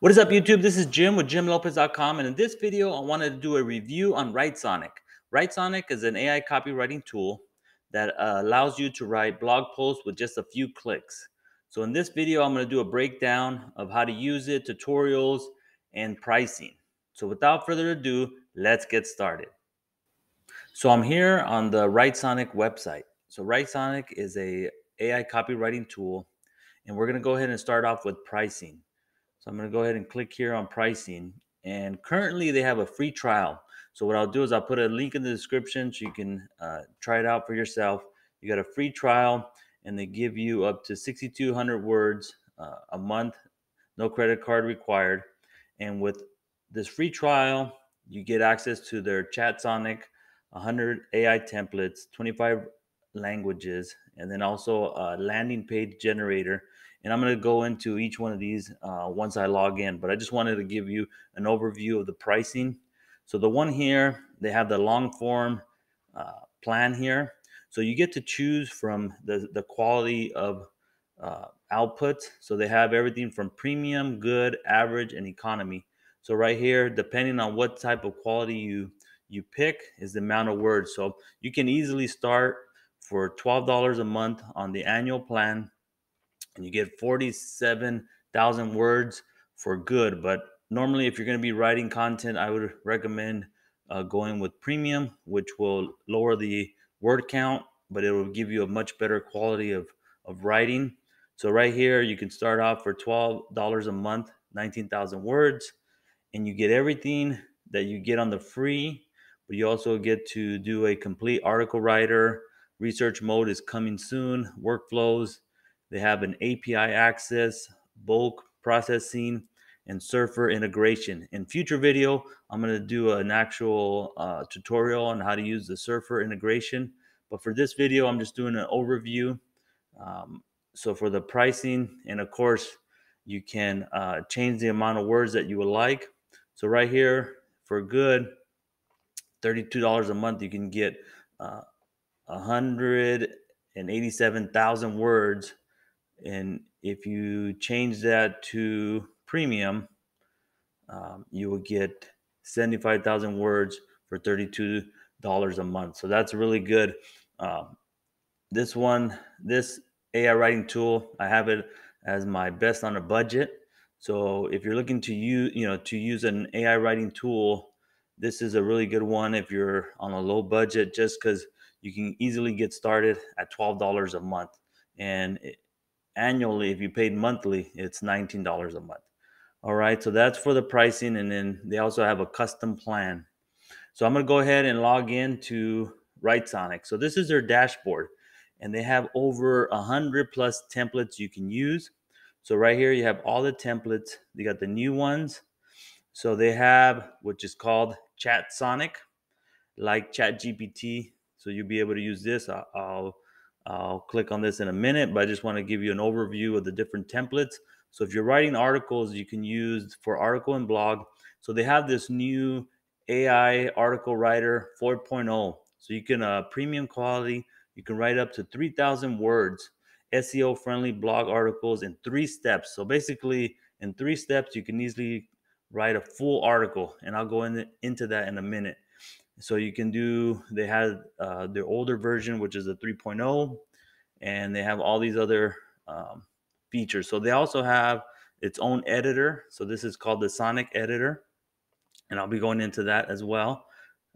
What is up, YouTube? This is Jim with JimLopez.com, and in this video, I wanted to do a review on WriteSonic. WriteSonic is an AI copywriting tool that uh, allows you to write blog posts with just a few clicks. So in this video, I'm going to do a breakdown of how to use it, tutorials, and pricing. So without further ado, let's get started. So I'm here on the WriteSonic website. So WriteSonic is a AI copywriting tool, and we're going to go ahead and start off with pricing. So I'm going to go ahead and click here on pricing. And currently they have a free trial. So what I'll do is I'll put a link in the description so you can uh, try it out for yourself. You got a free trial and they give you up to 6,200 words uh, a month, no credit card required. And with this free trial, you get access to their ChatSonic, 100 AI templates, 25 languages, and then also a landing page generator and I'm going to go into each one of these uh, once I log in. But I just wanted to give you an overview of the pricing. So the one here, they have the long form uh, plan here. So you get to choose from the, the quality of uh, output. So they have everything from premium, good, average, and economy. So right here, depending on what type of quality you you pick, is the amount of words. So you can easily start for $12 a month on the annual plan and you get 47,000 words for good. But normally, if you're going to be writing content, I would recommend uh, going with premium, which will lower the word count, but it will give you a much better quality of, of writing. So, right here, you can start off for $12 a month, 19,000 words, and you get everything that you get on the free, but you also get to do a complete article writer. Research mode is coming soon, workflows, they have an API access, bulk processing, and Surfer integration. In future video, I'm going to do an actual uh, tutorial on how to use the Surfer integration. But for this video, I'm just doing an overview. Um, so for the pricing, and of course, you can uh, change the amount of words that you would like. So right here, for good, $32 a month, you can get uh, 187,000 words and if you change that to premium, um, you will get 75,000 words for $32 a month. So that's really good. Um, this one, this AI writing tool, I have it as my best on a budget. So if you're looking to use, you know, to use an AI writing tool, this is a really good one if you're on a low budget, just because you can easily get started at $12 a month. And annually, if you paid monthly, it's $19 a month. All right, so that's for the pricing. And then they also have a custom plan. So I'm going to go ahead and log in to WriteSonic. So this is their dashboard, and they have over 100 plus templates you can use. So right here, you have all the templates. They got the new ones. So they have, which is called Chat Sonic, like ChatGPT. So you'll be able to use this. I'll, I'll click on this in a minute, but I just want to give you an overview of the different templates. So if you're writing articles, you can use for article and blog. So they have this new AI article writer 4.0. So you can uh, premium quality. You can write up to 3,000 words, SEO friendly blog articles in three steps. So basically, in three steps, you can easily write a full article, and I'll go in, into that in a minute. So you can do, they had uh, their older version, which is a 3.0, and they have all these other um, features. So they also have its own editor. So this is called the Sonic Editor, and I'll be going into that as well.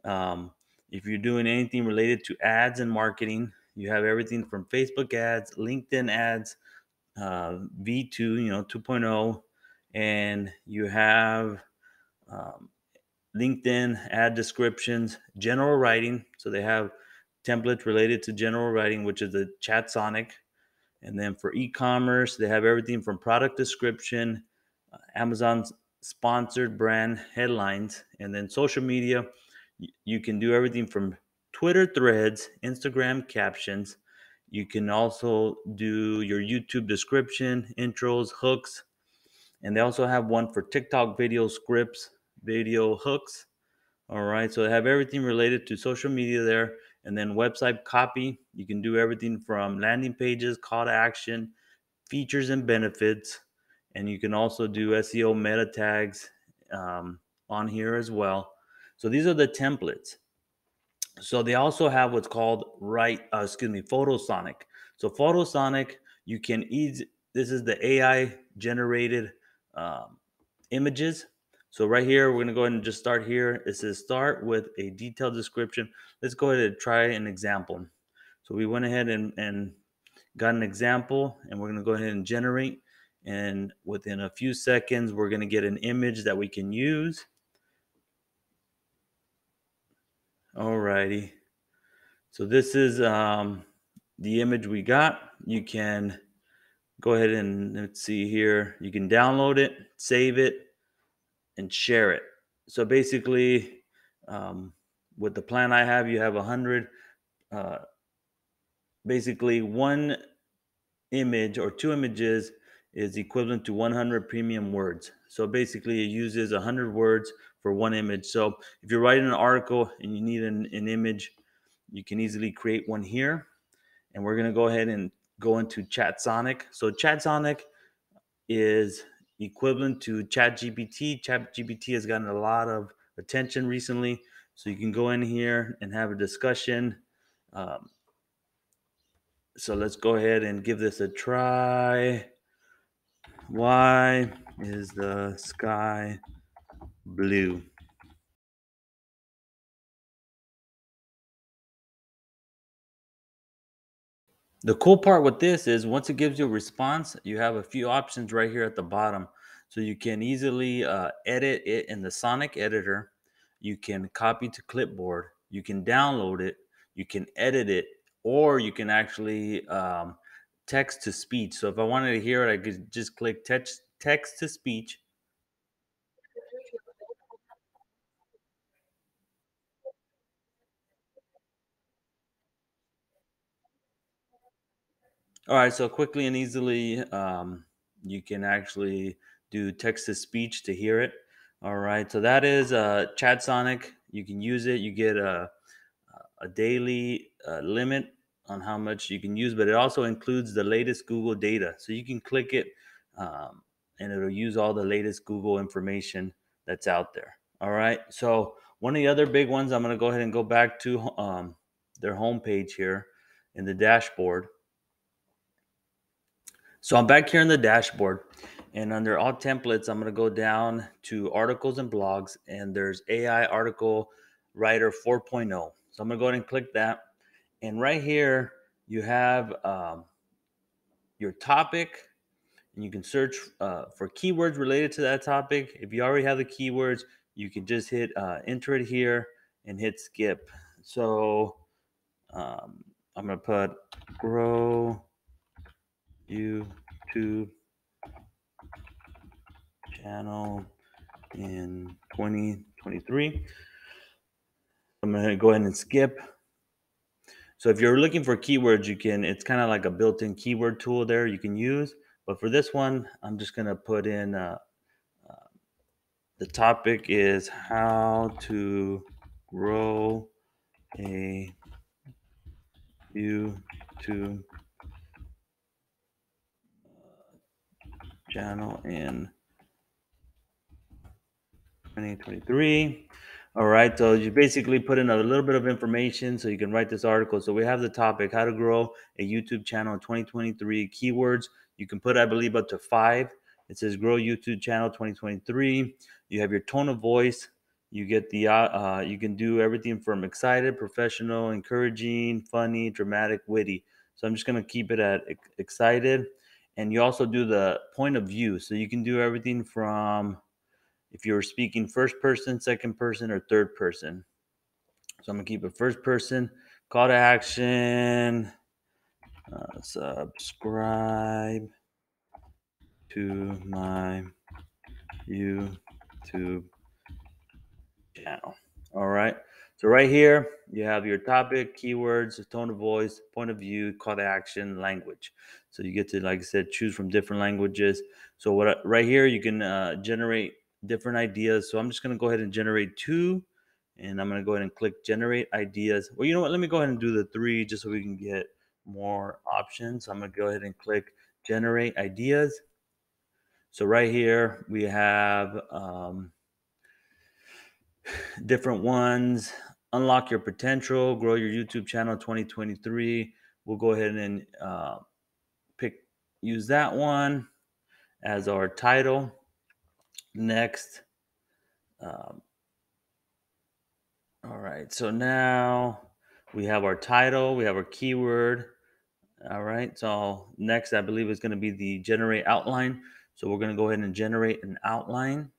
Um, if you're doing anything related to ads and marketing, you have everything from Facebook ads, LinkedIn ads, uh, V2, you know, 2.0, and you have um, LinkedIn ad descriptions, general writing. So they have templates related to general writing, which is the ChatSonic. And then for e-commerce, they have everything from product description, uh, Amazon's sponsored brand headlines, and then social media. You can do everything from Twitter threads, Instagram captions. You can also do your YouTube description, intros, hooks. And they also have one for TikTok video scripts, video hooks. All right, so they have everything related to social media there. And then website copy, you can do everything from landing pages, call to action, features and benefits. and you can also do SEO meta tags um, on here as well. So these are the templates. So they also have what's called right, uh, excuse me, Photosonic. So Photosonic, you can easy. This is the AI generated um, images. So right here, we're gonna go ahead and just start here. It says start with a detailed description. Let's go ahead and try an example. So we went ahead and, and got an example and we're gonna go ahead and generate. And within a few seconds, we're gonna get an image that we can use. Alrighty. So this is um, the image we got. You can go ahead and let's see here. You can download it, save it, and share it. So basically, um, with the plan I have, you have a hundred. Uh, basically, one image or two images is equivalent to 100 premium words. So basically, it uses 100 words for one image. So if you're writing an article and you need an, an image, you can easily create one here. And we're going to go ahead and go into ChatSonic. So ChatSonic is equivalent to ChatGPT. ChatGPT has gotten a lot of attention recently. So you can go in here and have a discussion. Um, so let's go ahead and give this a try. Why is the sky blue? The cool part with this is once it gives you a response, you have a few options right here at the bottom. So you can easily uh, edit it in the Sonic editor. You can copy to clipboard. You can download it. You can edit it, or you can actually um, text to speech. So if I wanted to hear it, I could just click text text to speech. All right, so quickly and easily, um, you can actually do text to speech to hear it. All right, so that is uh, ChatSonic. You can use it. You get a a daily uh, limit on how much you can use, but it also includes the latest Google data. So you can click it um, and it'll use all the latest Google information that's out there. All right. So one of the other big ones, I'm going to go ahead and go back to um, their homepage here in the dashboard. So I'm back here in the dashboard and under all templates, I'm going to go down to articles and blogs and there's AI article writer 4.0. So I'm going to go ahead and click that. And right here, you have um, your topic and you can search uh, for keywords related to that topic. If you already have the keywords, you can just hit uh, enter it here and hit skip. So um, I'm going to put grow YouTube channel in 2023. I'm going to go ahead and skip. So if you're looking for keywords, you can, it's kind of like a built-in keyword tool there you can use. But for this one, I'm just going to put in, uh, uh, the topic is how to grow a YouTube channel in 2023. All right, so you basically put in a little bit of information so you can write this article. So we have the topic how to grow a YouTube channel in 2023. Keywords you can put, I believe, up to five. It says grow YouTube channel 2023. You have your tone of voice. You get the uh, uh, you can do everything from excited, professional, encouraging, funny, dramatic, witty. So I'm just gonna keep it at excited and you also do the point of view. So you can do everything from if you're speaking first person, second person, or third person. So I'm gonna keep it first person. Call to action. Uh, subscribe to my YouTube channel. All right. So right here, you have your topic, keywords, tone of voice, point of view, call to action, language. So you get to, like I said, choose from different languages. So what right here, you can uh, generate different ideas. So I'm just going to go ahead and generate two, and I'm going to go ahead and click generate ideas. Well, you know what? Let me go ahead and do the three just so we can get more options. So I'm going to go ahead and click generate ideas. So right here we have um, different ones. Unlock your potential, grow your YouTube channel 2023. We'll go ahead and uh, pick use that one as our title. Next. Um, all right, so now we have our title, we have our keyword. All right, so next I believe is going to be the generate outline. So we're going to go ahead and generate an outline.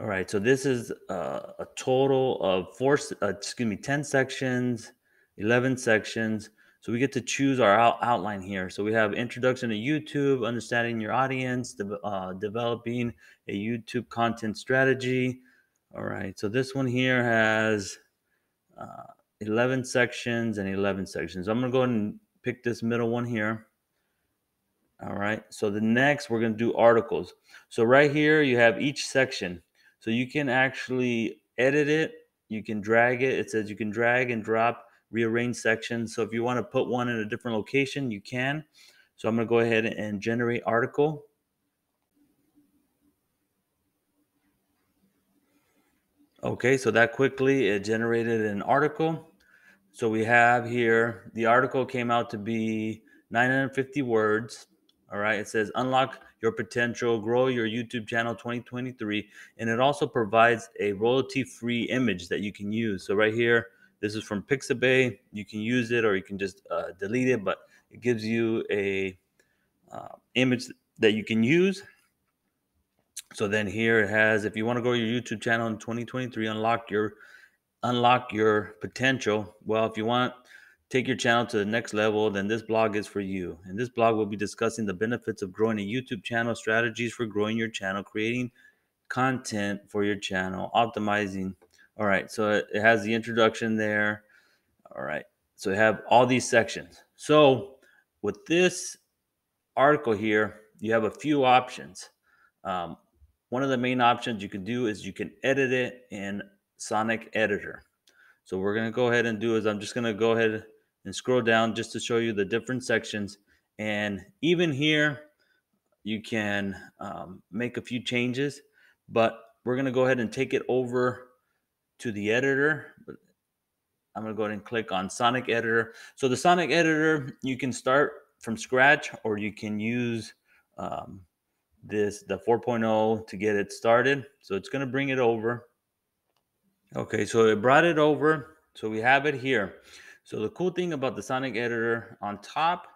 All right, so this is uh, a total of four, uh, excuse me, 10 sections, 11 sections. So we get to choose our out- outline here. So we have introduction to YouTube, understanding your audience, de- uh, developing a YouTube content strategy. All right, so this one here has uh, 11 sections and 11 sections. I'm gonna go ahead and pick this middle one here. All right, so the next we're gonna do articles. So right here you have each section. So you can actually edit it, you can drag it. It says you can drag and drop rearrange sections. So if you want to put one in a different location, you can. So I'm going to go ahead and generate article. Okay, so that quickly it generated an article. So we have here the article came out to be 950 words. All right, it says unlock your potential, grow your YouTube channel 2023, and it also provides a royalty-free image that you can use. So right here, this is from Pixabay. You can use it or you can just uh, delete it, but it gives you a uh, image that you can use. So then here it has, if you want to grow your YouTube channel in 2023, unlock your unlock your potential. Well, if you want take your channel to the next level, then this blog is for you. And this blog will be discussing the benefits of growing a YouTube channel, strategies for growing your channel, creating content for your channel, optimizing all right, so it, it has the introduction there. All right, so we have all these sections. So with this article here, you have a few options. Um, one of the main options you can do is you can edit it in Sonic Editor. So we're going to go ahead and do is I'm just going to go ahead and scroll down just to show you the different sections. And even here, you can um, make a few changes, but we're going to go ahead and take it over to the editor. I'm going to go ahead and click on Sonic Editor. So the Sonic Editor, you can start from scratch or you can use um, this the 4.0 to get it started. So it's going to bring it over. Okay, so it brought it over. So we have it here. So the cool thing about the Sonic Editor on top,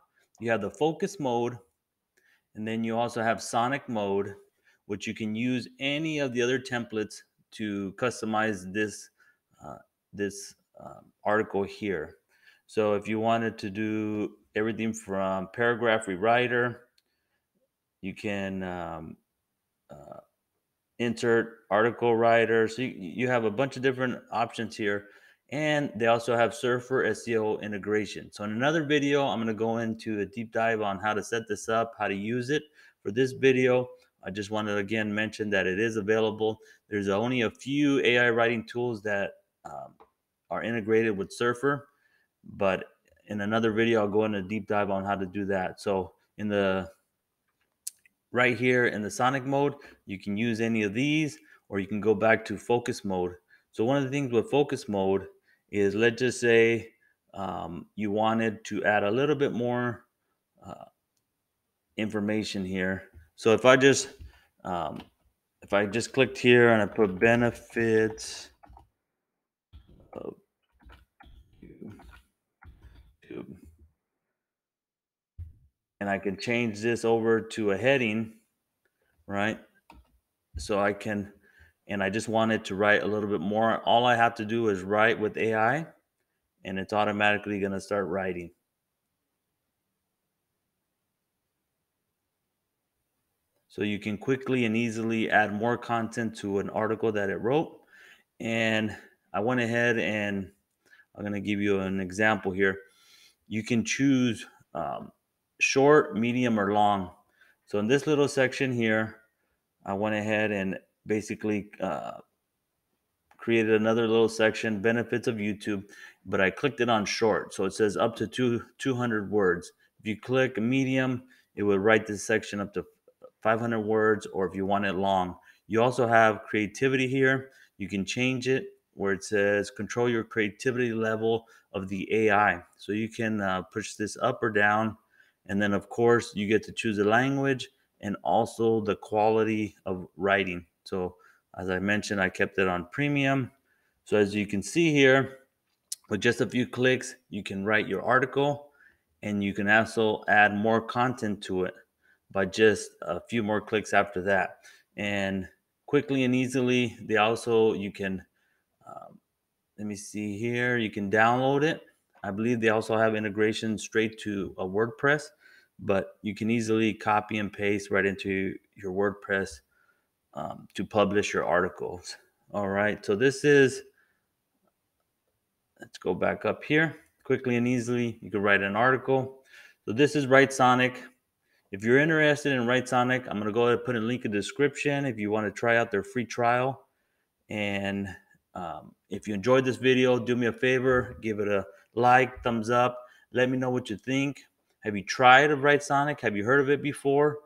you have the focus mode, and then you also have Sonic mode, which you can use any of the other templates to customize this uh, this um, article here. So if you wanted to do everything from paragraph rewriter, you can um, uh, insert article writer. So you, you have a bunch of different options here. And they also have Surfer SEO integration. So in another video, I'm going to go into a deep dive on how to set this up, how to use it. For this video, I just wanted to again mention that it is available. There's only a few AI writing tools that um, are integrated with Surfer, but in another video, I'll go into a deep dive on how to do that. So in the right here in the Sonic mode, you can use any of these, or you can go back to focus mode. So one of the things with focus mode is let's just say um, you wanted to add a little bit more uh, information here. So if I just um, if I just clicked here and I put benefits of YouTube, and I can change this over to a heading, right? So I can, and I just wanted to write a little bit more. All I have to do is write with AI, and it's automatically going to start writing. So you can quickly and easily add more content to an article that it wrote. And I went ahead and I'm going to give you an example here. You can choose um, short, medium, or long. So in this little section here, I went ahead and basically uh, created another little section, benefits of YouTube, but I clicked it on short. So it says up to two, 200 words. If you click medium, it would write this section up to 500 words, or if you want it long. You also have creativity here. You can change it where it says control your creativity level of the AI. So you can uh, push this up or down. And then, of course, you get to choose the language and also the quality of writing. So, as I mentioned, I kept it on premium. So, as you can see here, with just a few clicks, you can write your article and you can also add more content to it by just a few more clicks after that. And quickly and easily, they also, you can, um, let me see here, you can download it. I believe they also have integration straight to a WordPress but you can easily copy and paste right into your WordPress um, to publish your articles. All right, so this is, let's go back up here quickly and easily. You can write an article. So this is Writesonic. If you're interested in Writesonic, I'm going to go ahead and put a link in the description if you want to try out their free trial. And um, if you enjoyed this video, do me a favor, give it a like, thumbs up. Let me know what you think. Have you tried a Writesonic? Have you heard of it before?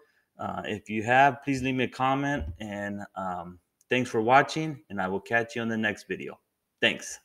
Uh, if you have, please leave me a comment. And um, thanks for watching, and I will catch you on the next video. Thanks.